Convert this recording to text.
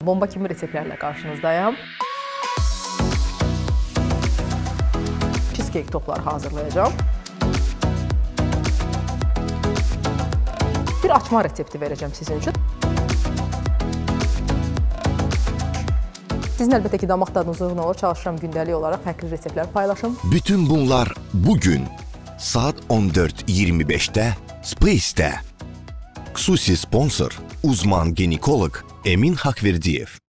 Bomba kimi reseptlərlə qarşınızdayam. Cheesecake topları hazırlayacağam. Bir açma resepti verəcəm sizin üçün. Sizin əlbəttə ki, damaq dadınıza uyğun olur. Çalışıram gündəlik olaraq fərqli reseptlər paylaşım. Bütün bunlar bugün saat 14:25-də Space-də. Xüsusi sponsor uzman ginekolog Emin Haqverdiyev.